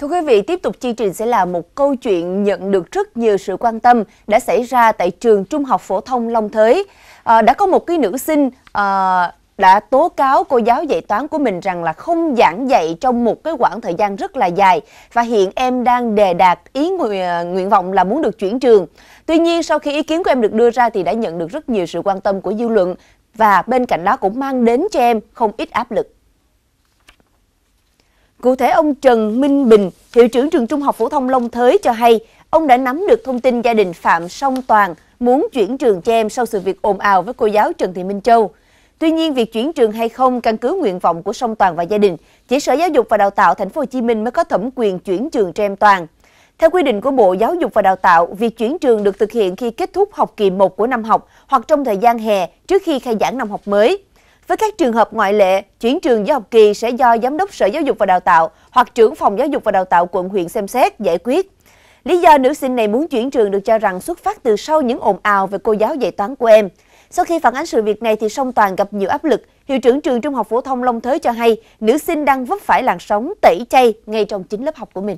Thưa quý vị, tiếp tục chương trình sẽ là một câu chuyện nhận được rất nhiều sự quan tâm đã xảy ra tại trường Trung học phổ thông Long Thới. À, đã có một cái nữ sinh à, đã tố cáo cô giáo dạy toán của mình rằng là không giảng dạy trong một cái quãng thời gian rất là dài và hiện em đang đề đạt ý à, nguyện vọng là muốn được chuyển trường. Tuy nhiên sau khi ý kiến của em được đưa ra thì đã nhận được rất nhiều sự quan tâm của dư luận và bên cạnh đó cũng mang đến cho em không ít áp lực. Cụ thể ông Trần Minh Bình, hiệu trưởng trường Trung học phổ thông Long Thới cho hay, ông đã nắm được thông tin gia đình Phạm Song Toàn muốn chuyển trường cho em sau sự việc ồn ào với cô giáo Trần Thị Minh Châu. Tuy nhiên, việc chuyển trường hay không căn cứ nguyện vọng của Song Toàn và gia đình, chỉ Sở Giáo dục và Đào tạo Thành phố Hồ Chí Minh mới có thẩm quyền chuyển trường cho em Toàn. Theo quy định của Bộ Giáo dục và Đào tạo, việc chuyển trường được thực hiện khi kết thúc học kỳ 1 của năm học hoặc trong thời gian hè trước khi khai giảng năm học mới. Với các trường hợp ngoại lệ, chuyển trường giữa học kỳ sẽ do Giám đốc Sở Giáo dục và Đào tạo hoặc trưởng phòng Giáo dục và Đào tạo quận huyện xem xét, giải quyết. Lý do nữ sinh này muốn chuyển trường được cho rằng xuất phát từ sau những ồn ào về cô giáo dạy toán của em. Sau khi phản ánh sự việc này thì Song Toàn gặp nhiều áp lực. Hiệu trưởng trường Trung học phổ thông Long Thới cho hay nữ sinh đang vấp phải làn sóng tẩy chay ngay trong chính lớp học của mình.